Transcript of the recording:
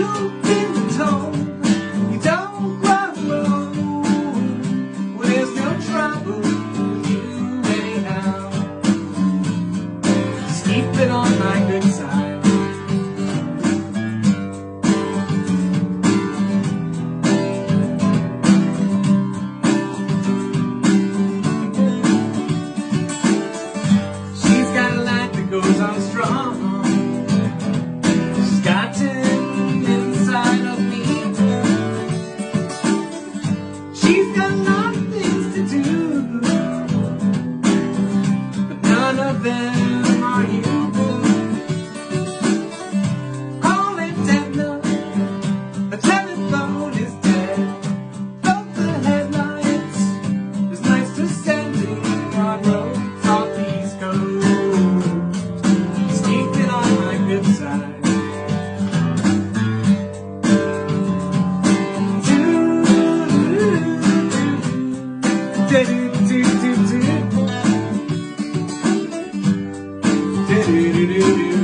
You've been told you don't grow Well, there's no trouble with you anyhow. On my good side. She's got a light that goes on strong. enough things to do, but none of them. Do do do do.